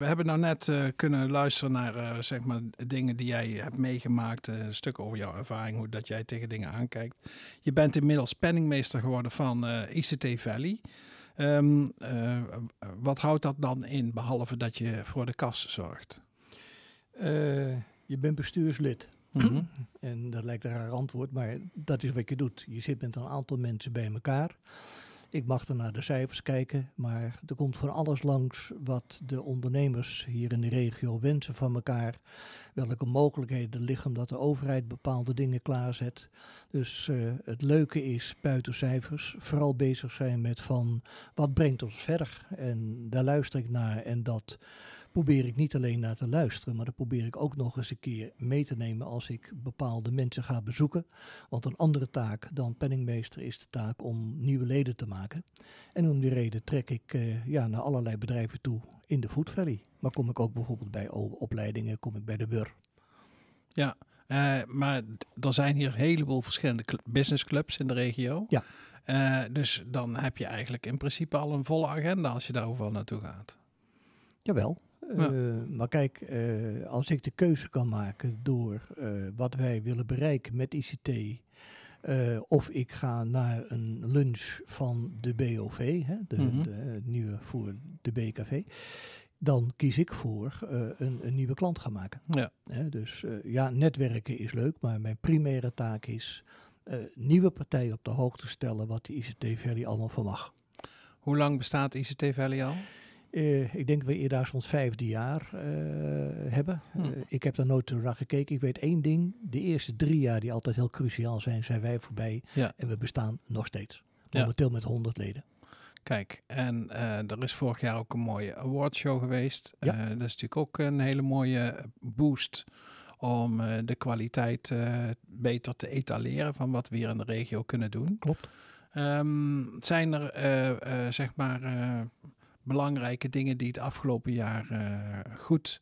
We hebben nou net uh, kunnen luisteren naar uh, zeg maar dingen die jij hebt meegemaakt, uh, een stuk over jouw ervaring, hoe dat jij tegen dingen aankijkt. Je bent inmiddels penningmeester geworden van ICT Valley. Um, wat houdt dat dan in, behalve dat je voor de kas zorgt? je bent bestuurslid. Mm -hmm. En dat lijkt een raar antwoord, maar dat is wat je doet. Je zit met een aantal mensen bij elkaar. Ik mag er naar de cijfers kijken, maar er komt van alles langs wat de ondernemers hier in de regio wensen van elkaar. Welke mogelijkheden liggen omdat de overheid bepaalde dingen klaarzet. Dus uh, het leuke is buiten cijfers vooral bezig zijn met van wat brengt ons verder. En daar luister ik naar en dat probeer ik niet alleen naar te luisteren, maar dat probeer ik ook nog eens een keer mee te nemen als ik bepaalde mensen ga bezoeken. Want een andere taak dan penningmeester is de taak om nieuwe leden te maken. En om die reden trek ik uh, ja, naar allerlei bedrijven toe in de Food Valley. Maar kom ik ook bijvoorbeeld bij opleidingen, kom ik bij de WUR. Ja, uh, maar er zijn hier een heleboel verschillende businessclubs in de regio. Ja. Uh, dus dan heb je eigenlijk in principe al een volle agenda als je daar overal naartoe gaat. Jawel, ja. Uh, maar kijk, uh, als ik de keuze kan maken door uh, wat wij willen bereiken met ICT, of ik ga naar een lunch van de BOV, hè, de, mm -hmm. de, nieuwe voor de BKV, dan kies ik voor een, een, nieuwe klant gaan maken. Ja. dus ja, netwerken is leuk, maar mijn primaire taak is nieuwe partijen op de hoogte stellen wat de ICT Valley allemaal van mag. Hoe lang bestaat ICT Valley al? Uh, ik denk dat we eerder ons vijfde jaar uh, hebben. Hm. Uh, ik heb daar nooit naar gekeken. Ik weet één ding. De eerste drie jaar die altijd heel cruciaal zijn, zijn wij voorbij. Ja. En we bestaan nog steeds. Momenteel ja. met 100 leden. Kijk, en er is vorig jaar ook een mooie awardshow geweest. Ja. dat is natuurlijk ook een hele mooie boost om de kwaliteit beter te etaleren van wat we hier in de regio kunnen doen. Klopt. Um, zijn er, zeg maar belangrijke dingen die het afgelopen jaar uh, goed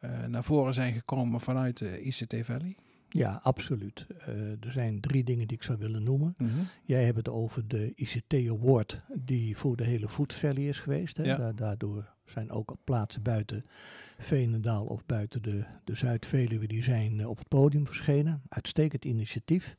uh, naar voren zijn gekomen vanuit de ICT Valley? Ja, absoluut. Uh, er zijn drie dingen die ik zou willen noemen. Mm -hmm. Jij hebt het over de ICT Award die voor de hele Food Valley is geweest. Hè? Ja. Da daardoor zijn ook plaatsen buiten Veenendaal of buiten de, de Zuid-Veluwe die zijn op het podium verschenen. Uitstekend initiatief.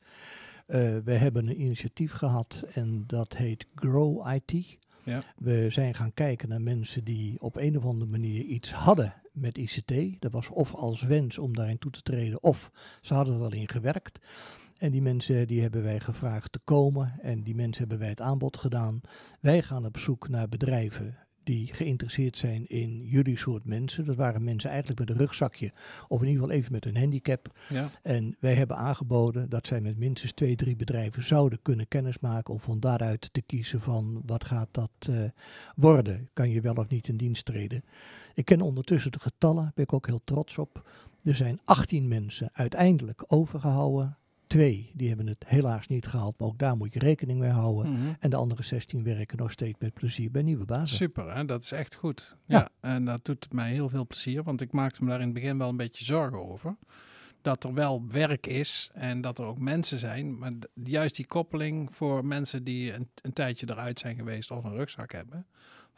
Uh, we hebben een initiatief gehad en dat heet Grow IT. Ja. We zijn gaan kijken naar mensen die op een of andere manier iets hadden met ICT. Dat was of als wens om daarin toe te treden, of ze hadden er al in gewerkt. En die mensen die hebben wij gevraagd te komen en die mensen hebben wij het aanbod gedaan. Wij gaan op zoek naar bedrijven die geïnteresseerd zijn in jullie soort mensen. Dat waren mensen eigenlijk met een rugzakje of in ieder geval even met een handicap. Ja. En wij hebben aangeboden dat zij met minstens twee, drie bedrijven zouden kunnen kennismaken om van daaruit te kiezen van wat gaat dat uh, worden. Kan je wel of niet in dienst treden. Ik ken ondertussen de getallen, daar ben ik ook heel trots op. Er zijn 18 mensen uiteindelijk overgehouden. Twee, die hebben het helaas niet gehaald, maar ook daar moet je rekening mee houden. Mm -hmm. En de andere 16 werken nog steeds met plezier bij nieuwe bazen. Super, hè? dat is echt goed. Ja. Ja. en dat doet mij heel veel plezier, want ik maakte me daar in het begin wel een beetje zorgen over. Dat er wel werk is en dat er ook mensen zijn, maar juist die koppeling voor mensen die een, een tijdje eruit zijn geweest of een rugzak hebben,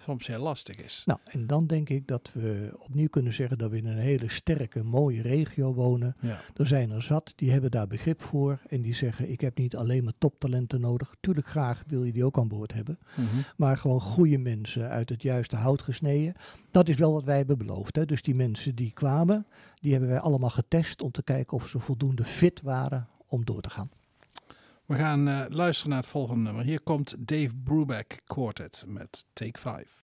soms heel lastig is. Nou, en dan denk ik dat we opnieuw kunnen zeggen dat we in een hele sterke, mooie regio wonen. Ja. Er zijn er zat, die hebben daar begrip voor en die zeggen ik heb niet alleen maar toptalenten nodig. Tuurlijk graag wil je die ook aan boord hebben. Mm -hmm. Maar gewoon goede mensen uit het juiste hout gesneden. Dat is wel wat wij hebben beloofd. Hè? Dus die mensen die kwamen, die hebben wij allemaal getest om te kijken of ze voldoende fit waren om door te gaan. We gaan uh, luisteren naar het volgende nummer. Hier komt Dave Brubeck Quartet met Take 5.